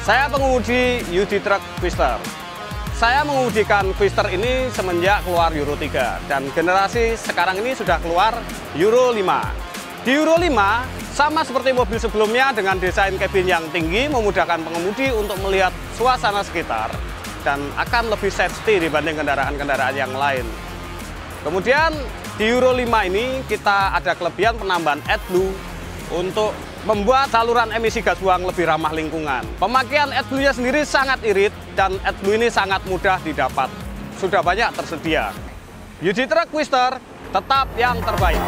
Saya pengemudi Yudi Truck Twister. Saya mengemudikan Twister ini semenjak keluar Euro 3 dan generasi sekarang ini sudah keluar Euro 5. Di Euro 5 sama seperti mobil sebelumnya dengan desain kabin yang tinggi memudahkan pengemudi untuk melihat suasana sekitar dan akan lebih safety dibanding kendaraan-kendaraan yang lain. Kemudian di Euro 5 ini kita ada kelebihan penambahan AdBlue untuk membuat saluran emisi gas buang lebih ramah lingkungan. Pemakaian AdBlue-nya sendiri sangat irit dan AdBlue ini sangat mudah didapat. Sudah banyak tersedia. Yudi Truck Twister tetap yang terbaik.